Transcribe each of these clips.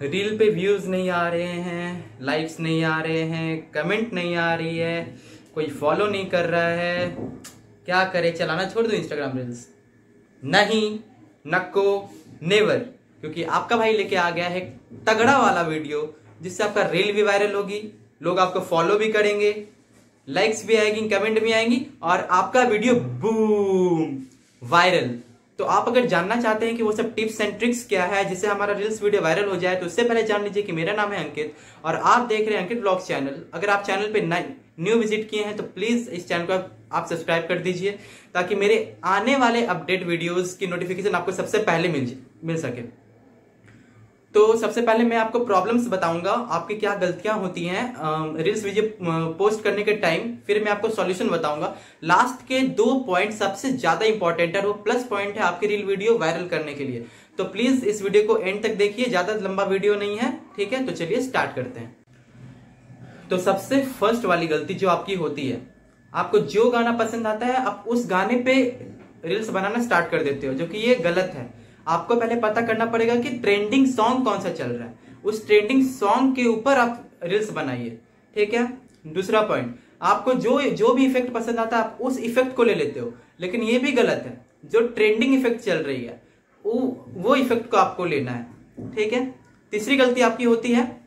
Reel पे views नहीं आ रहे हैं लाइक्स नहीं आ रहे हैं कमेंट नहीं आ रही है, कोई फॉलो नहीं कर रहा है। क्या करे? चलाना छोड़ दो इंस्टाग्राम रील्स नहीं नक्को नेवर क्योंकि आपका भाई लेके आ गया है तगड़ा वाला वीडियो जिससे आपका रील भी वायरल होगी, लोग आपको फॉलो भी करेंगे लाइक्स भी आएगी कमेंट भी आएँगी, और आपका वीडियो बूम वायरल तो आप अगर जानना चाहते हैं कि वो सब टिप्स एंड ट्रिक्स क्या है, जिससे हमारा रील्स वीडियो वायरल हो जाए तो उससे पहले जान लीजिए कि मेरा नाम है अंकित और आप देख रहे हैं अंकित ब्लॉग चैनल अगर आप चैनल पर नए न्यू विज़िट किए हैं तो प्लीज़ इस चैनल को आप सब्सक्राइब कर दीजिए, ताकि मेरे आने वाले अपडेट वीडियोज़ की नोटिफिकेशन आपको सबसे पहले मिल मिल सके। तो सबसे पहले मैं आपको प्रॉब्लम्स बताऊँगा, आपकी क्या गलतियाँ होती हैं रील्स वीडियो पोस्ट करने के टाइम फिर मैं आपको सॉल्यूशन बताऊँगा। लास्ट के दो पॉइंट सबसे ज़्यादा इंपॉर्टेंट है वो प्लस पॉइंट है आपकी रील वीडियो वायरल करने के लिए। तो प्लीज़ इस वीडियो को एंड तक देखिए, ज़्यादा लंबा वीडियो नहीं है, ठीक है? तो चलिए स्टार्ट करते हैं। तो सबसे फ़र्स्ट वाली गलती जो आपकी होती है, आपको जो गाना पसंद आता है, आप उस गाने पे रील्स बनाना स्टार्ट कर देते हो, जो कि ये गलत है। आपको पहले पता करना पड़ेगा कि ट्रेंडिंग सॉन्ग कौन सा चल रहा है। उस ट्रेंडिंग सॉन्ग के ऊपर आप रील्स बनाइए, ठीक है? दूसरा पॉइंट आपको जो जो भी इफ़ेक्ट पसंद आता है, आप उस इफ़ेक्ट को ले लेते हो। लेकिन ये भी गलत है, जो ट्रेंडिंग इफ़ेक्ट चल रही है, वो वो इफ़ेक्ट को आपको लेना है, ठीक है? तीसरी गलती आपकी होती है,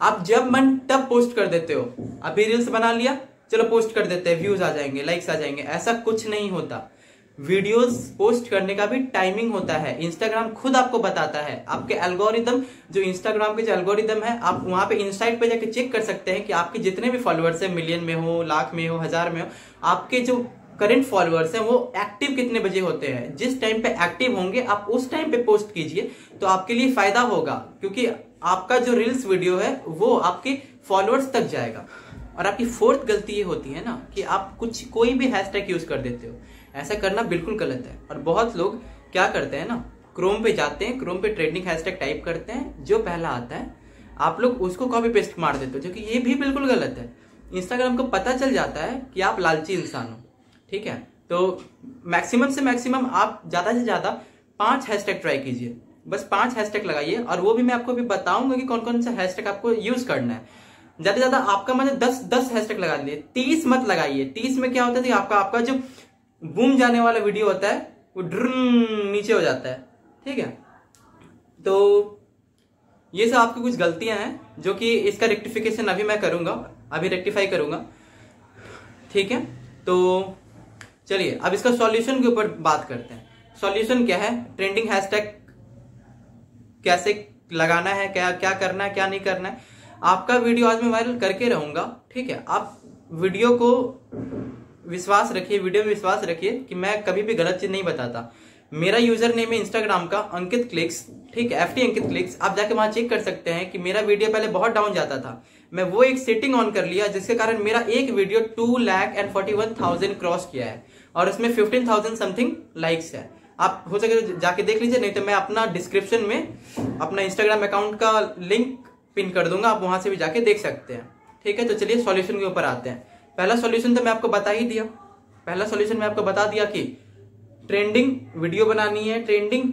आप जब मन तब पोस्ट कर देते हो। अभी रील्स बना लिया, चलो पोस्ट कर देते हैं व्यूज़ आ जाएँगे लाइक्स आ जाएँगे, ऐसा कुछ नहीं होता। वीडियोस पोस्ट करने का भी टाइमिंग होता है। इंस्टाग्राम खुद आपको बताता है। आपके एल्गोरिदम जो इंस्टाग्राम के जो एल्गोरिदम है, आप वहाँ पे इंसाइट पे जाके चेक कर सकते हैं कि आपके जितने भी फॉलोअर्स है मिलियन में हो, लाख में हो, हज़ार में हो, आपके जो करंट फॉलोअर्स हैं, वो एक्टिव कितने बजे होते हैं? जिस टाइम पे एक्टिव होंगे, आप उस टाइम पे पोस्ट कीजिए तो आपके लिए फ़ायदा होगा, क्योंकि आपका जो रील्स वीडियो है, वो आपके फॉलोअर्स तक जाएगा। और आपकी फोर्थ गलती ये होती है ना कि आप कुछ, कोई भी हैशटैग यूज़ कर देते हो। ऐसा करना बिल्कुल गलत है। और बहुत लोग क्या करते हैं ना क्रोम पे जाते हैं क्रोम पे ट्रेंडिंग हैशटैग टाइप करते हैं, जो पहला आता है, आप लोग उसको कॉपी पेस्ट मार देते हो, जो कि ये भी बिल्कुल गलत है। इंस्टाग्राम को पता चल जाता है कि आप लालची इंसान हो, ठीक है? तो मैक्सिमम से मैक्सिमम आप ज़्यादा से ज़्यादा पाँच हैशटैग ट्राई कीजिए। बस पाँच हैशटैग लगाइए, और वो भी मैं आपको भी बताऊँगा कि कौन कौन सा हैशटैग आपको यूज़ करना है। ज़्यादा ज़्यादा आपका मतलब दस दस हैशटैग लगा दिए। तीस मत लगाइए। तीस में क्या होता है आपका आपका जो बूम जाने वाला वीडियो होता है, वो ड्रन नीचे हो जाता है। ठीक है? तो ये सब आपकी कुछ गलतियाँ हैं, जो कि इसका रेक्टिफिकेशन अभी मैं करूँगा। अभी रेक्टिफाई करूँगा। ठीक है? तो चलिए, अब इसका सॉल्यूशन के ऊपर बात करते हैं। सॉल्यूशन क्या है? ट्रेंडिंग हैशटैग कैसे लगाना है, क्या क्या करना है, क्या नहीं करना है? आपका वीडियो आज मैं वायरल करके रहूँगा, ठीक है? आप वीडियो को विश्वास रखिए, वीडियो में विश्वास रखिए कि मैं कभी भी गलत चीज़ नहीं बताता। मेरा यूज़र नेम है इंस्टाग्राम का अंकित क्लिक्स ठीक है? एफ़ अंकित क्लिक्स आप जाके वहाँ चेक कर सकते हैं कि मेरा वीडियो पहले बहुत डाउन जाता था। मैं वो एक सेटिंग ऑन कर लिया, जिसके कारण मेरा एक video two lakh and forty one thousand cross किया है और उसमें फिफ्टीन थाउज़ेंड समथिंग लाइक्स है। आप हो सके तो जाके देख लीजिए, नहीं तो मैं अपना डिस्क्रिप्शन में अपना इंस्टाग्राम अकाउंट का लिंक पिन कर दूँगा, आप वहाँ से भी जाके देख सकते हैं। ठीक है तो चलिए सॉल्यूशन के ऊपर आते हैं। पहला सॉल्यूशन तो मैं आपको बता ही दिया। पहला सॉल्यूशन मैं आपको बता दिया कि ट्रेंडिंग वीडियो बनानी है ट्रेंडिंग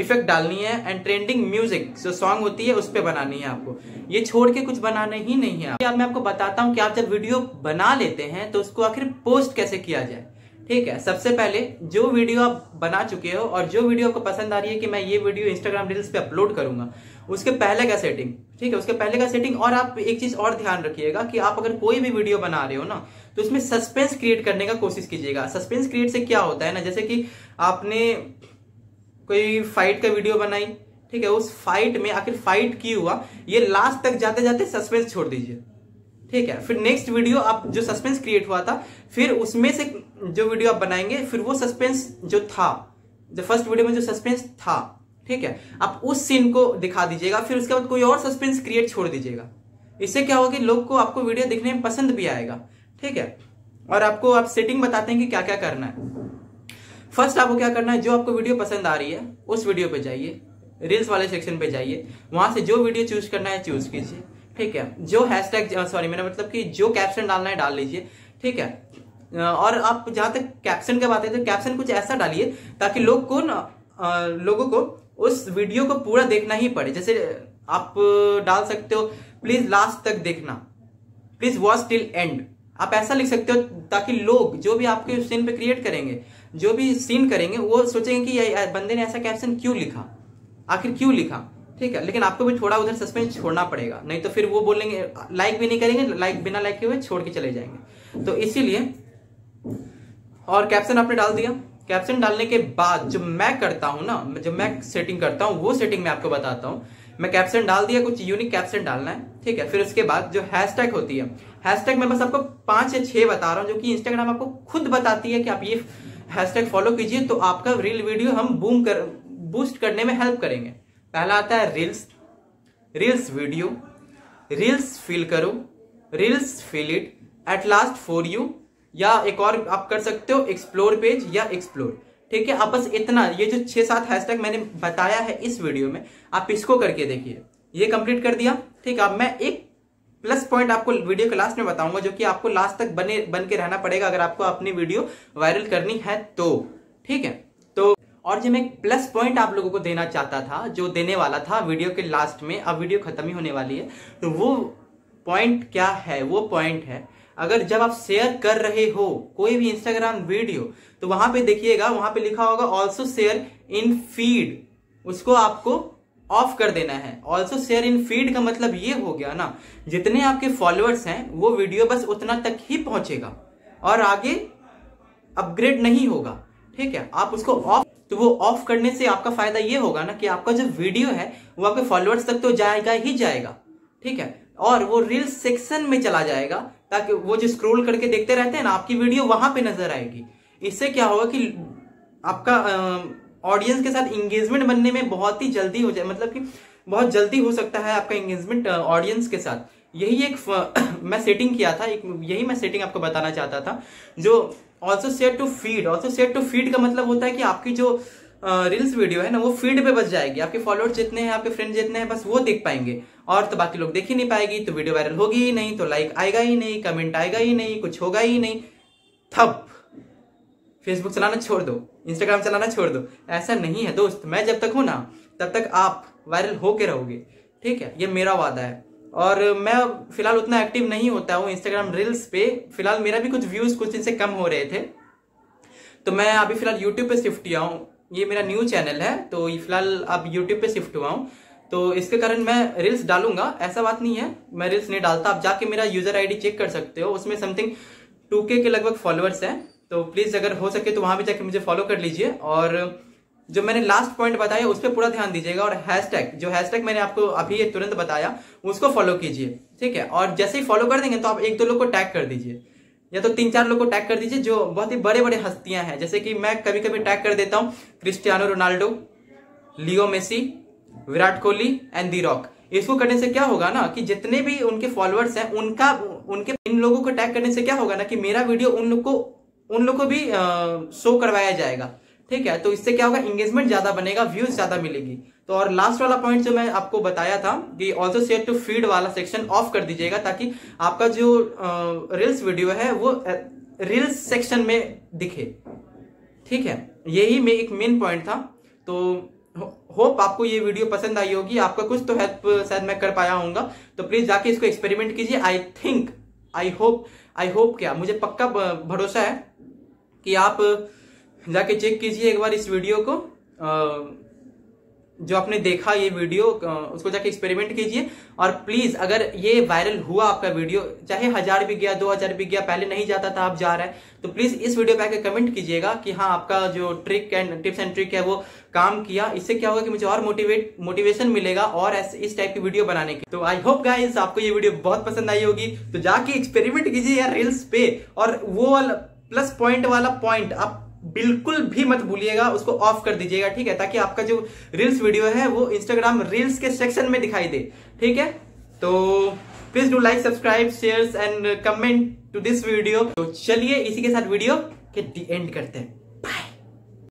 इफ़ेक्ट डालनी है एंड ट्रेंडिंग म्यूज़िक जो सॉन्ग होती है, उस पर बनानी है आपको। ये छोड़ के कुछ बनाना ही नहीं है। अब मैं आपको बताता हूँ कि आप जब वीडियो बना लेते हैं तो उसको आखिर पोस्ट कैसे किया जाए। ठीक है, सबसे पहले जो वीडियो आप बना चुके हो और जो वीडियो आपको पसंद आ रही है कि मैं ये वीडियो इंस्टाग्राम रील्स पे अपलोड करूँगा, उसके पहले का सेटिंग ठीक है, उसके पहले का सेटिंग और आप एक चीज़ और ध्यान रखिएगा कि आप अगर कोई भी वीडियो बना रहे हो ना तो उसमें सस्पेंस क्रिएट करने का कोशिश कीजिएगा। सस्पेंस क्रिएट से क्या होता है ना, जैसे कि आपने कोई फाइट का वीडियो बनाई, ठीक है, उस फाइट में आखिर फाइट की हुआ, ये लास्ट तक जाते जाते सस्पेंस छोड़ दीजिए। ठीक है, फिर नेक्स्ट वीडियो आप जो सस्पेंस क्रिएट हुआ था, फिर उसमें से जो वीडियो आप बनाएँगे, फिर वो सस्पेंस जो था जो फ़र्स्ट वीडियो में जो सस्पेंस था, ठीक है, आप उस सीन को दिखा दीजिएगा, फिर उसके बाद कोई और सस्पेंस क्रिएट छोड़ दीजिएगा। इससे क्या होगा कि लोग को आपको वीडियो देखने में पसंद भी आएगा, ठीक है, और आपको आप सेटिंग बताते हैं कि क्या क्या करना है। फ़र्स्ट आपको क्या करना है, जो आपको वीडियो पसंद आ रही है, उस वीडियो पे जाइए रील्स वाले सेक्शन पे जाइए, वहाँ से जो वीडियो चूज़ करना है चूज़ कीजिए। ठीक है, जो हैशटैग सॉरी मेरा मतलब कि जो कैप्शन डालना है, डाल लीजिए, ठीक है? और आप जहाँ तक कैप्शन की बात है तो कैप्शन कुछ ऐसा डालिए, ताकि लोग को ना लोगों को उस वीडियो को पूरा देखना ही पड़े। जैसे आप डाल सकते हो प्लीज़ लास्ट तक देखना। प्लीज़ वॉच टिल एंड आप ऐसा लिख सकते हो, ताकि लोग, जो भी आपके सीन पे क्रिएट करेंगे, जो भी सीन करेंगे, वो सोचेंगे कि बंदे ने ऐसा कैप्शन क्यों लिखा? आखिर क्यों लिखा? ठीक है, लेकिन आपको भी थोड़ा उधर सस्पेंस छोड़ना पड़ेगा। नहीं तो फिर वो बोलेंगे लाइक भी नहीं करेंगे लाइक बिना लाइक के हुए छोड़ के चले जाएँगे। तो इसीलिए, और कैप्शन आपने डाल दिया। कैप्शन डालने के बाद जो मैं करता हूँ ना जो मैं सेटिंग करता हूँ, वो सेटिंग मैं आपको बताता हूँ। मैं कैप्शन डाल दिया, कुछ यूनिक कैप्शन डालना है, ठीक है? फिर उसके बाद जो हैशटैग होती है हैशटैग मैं बस आपको पाँच या छह बता रहा हूँ, जो कि इंस्टाग्राम आपको खुद बताती है कि आप ये हैशटैग फॉलो कीजिए तो आपका रील वीडियो हम बूम कर बूस्ट करने में हेल्प करेंगे। पहला आता है reels reels video reels feel करो reels feel it at last for you या एक और आप कर सकते हो एक्सप्लोर पेज या एक्सप्लोर ठीक है आप बस इतना, ये जो छह सात हैशटैग मैंने बताया है इस वीडियो में, आप इसको करके देखिए। ये कंप्लीट कर दिया, ठीक है, अब मैं एक प्लस पॉइंट आपको वीडियो के लास्ट में बताऊँगा, जो कि आपको लास्ट तक बने, बन के रहना पड़ेगा, अगर आपको अपनी वीडियो वायरल करनी है तो। ठीक है और जो मैं प्लस पॉइंट आप लोगों को देना चाहता था, जो देने वाला था वीडियो के लास्ट में, अब वीडियो खत्म ही होने वाली है तो वो पॉइंट क्या है? वो पॉइंट है, अगर जब आप शेयर कर रहे हो कोई भी इंस्टाग्राम वीडियो तो वहाँ पे देखिएगा, वहाँ पे लिखा होगा ऑल्सो शेयर इन फ़ीड उसको आपको ऑफ़ कर देना है। ऑल्सो शेयर इन फ़ीड का मतलब ये हो गया ना, जितने आपके फॉलोअर्स हैं, वो वीडियो बस उतना तक ही पहुंचेगा, और आगे अपग्रेड नहीं होगा, ठीक है? आप उसको ऑफ़ तो वो ऑफ़ करने से आपका फ़ायदा ये होगा ना कि आपका जो वीडियो है, वो आपके फॉलोअर्स तक तो जाएगा ही जाएगा, ठीक है? और वो रील सेक्शन में चला जाएगा, ताकि वो जो स्क्रोल करके देखते रहते हैं ना, आपकी वीडियो वहाँ पे नज़र आएगी। इससे क्या होगा कि आपका ऑडियंस के साथ इंगेजमेंट बनने में बहुत ही जल्दी हो जाए मतलब कि बहुत जल्दी हो सकता है आपका इंगेजमेंट ऑडियंस के साथ। यही एक मैं सेटिंग किया था, एक, यही मैं सेटिंग आपको बताना चाहता था, जो also share to feed also share to feed का मतलब होता है कि आपकी जो रील्स uh, वीडियो है ना वो फ़ीड पे बच जाएगी। आपके फॉलोअर्स जितने हैं आपके फ्रेंड जितने हैं बस वो देख पाएँगे। और तो बाकी लोग देख ही नहीं पाएगी तो वीडियो वायरल होगी ही नहीं तो लाइक आएगा ही नहीं कमेंट आएगा ही नहीं कुछ होगा ही नहीं। थप। फेसबुक चलाना छोड़ दो इंस्टाग्राम चलाना छोड़ दो। ऐसा नहीं है दोस्त मैं जब तक हूँ ना तब तक आप वायरल होके रहोगे। ठीक है? ये मेरा वादा है। और मैं फ़िलहाल उतना एक्टिव नहीं होता हूँ इंस्टाग्राम रील्स पे। फ़िलहाल मेरा भी कुछ व्यूज़ कुछ दिन से कम हो रहे थे। तो मैं अभी फ़िलहाल यूट्यूब पे शिफ्ट किया हूँ। ये मेरा न्यू चैनल है तो ये फ़िलहाल अब यूट्यूब पे शिफ्ट हुआ हूँ। तो इसके कारण मैं रील्स डालूँगा, ऐसा बात नहीं है। मैं रील्स नहीं डालता। आप जाके मेरा यूज़र आईडी चेक कर सकते हो। उसमें समथिंग टू के लगभग फॉलोअर्स हैं। तो प्लीज़ अगर हो सके तो वहाँ भी जाके मुझे फॉलो कर लीजिए। और जो मैंने लास्ट पॉइंट बताया, उस पर पूरा ध्यान दीजिएगा और हैशटैग जो हैशटैग मैंने आपको अभी ये तुरंत बताया, उसको फॉलो कीजिए, ठीक है? और जैसे ही फॉलो कर देंगे तो आप एक दो लोग को टैग कर दीजिए, या तो तीन चार लोग को टैग कर दीजिए, जो बहुत ही बड़े बड़े हस्तियाँ हैं। जैसे कि मैं कभी कभी टैग कर देता हूँ Cristiano Ronaldo Leo Messi Virat Kohli and the Rock इसको करने से क्या होगा ना, कि जितने भी उनके फॉलोअर्स हैं, उनका, उनके, इन लोगों को टैग करने से क्या होगा ना, कि मेरा वीडियो उन लोग को, उन लोग को भी शो करवाया जाएगा। ठीक है? तो इससे क्या होगा? इंगेजमेंट ज़्यादा बनेगा व्यूज़ ज़्यादा मिलेगी। तो और लास्ट वाला पॉइंट जो मैं आपको बताया था, कि ऑल्सो शेयर टू फ़ीड वाला सेक्शन ऑफ़ कर दीजिएगा, ताकि आपका जो रील्स वीडियो है, वो रील्स सेक्शन में दिखे। ठीक है? यही में एक मेन पॉइंट था। तो होप आपको ये वीडियो पसंद आई होगी। आपका कुछ तो हेल्प शायद मैं कर पाया हूँ तो प्लीज़ जाके इसको एक्सपेरिमेंट कीजिए। I think I hope I hope क्या? मुझे पक्का भरोसा है कि आप जाके चेक कीजिए एक बार इस वीडियो को। जो आपने देखा ये वीडियो उसको जाके एक्सपेरिमेंट कीजिए। और प्लीज़ अगर ये वायरल हुआ आपका वीडियो चाहे हज़ार भी गया, दो हज़ार भी गया, पहले नहीं जाता था आप जा रहे हैं। तो प्लीज़ इस वीडियो पे आके कमेंट कीजिएगा कि हाँ आपका जो trick and tips and trick है, वो काम किया। इससे क्या होगा कि मुझे और मोटिवेट मोटिवेशन मिलेगा और इस टाइप की वीडियो बनाने की। तो आई होप गाइज़ आपको ये वीडियो बहुत पसंद आई होगी। तो जाके एक्सपेरिमेंट कीजिए यार रील्स पे। और वो वाला प्लस पॉइंट वाला पॉइंट आप बिल्कुल भी मत भूलिएगा, उसको ऑफ़ कर दीजिएगा, ठीक है? ताकि आपका जो रील्स वीडियो है, वो इंस्टाग्राम रील्स के सेक्शन में दिखाई दे, ठीक है? तो please do like subscribe share and comment to this video तो चलिए इसी के साथ वीडियो के एंड करते हैं।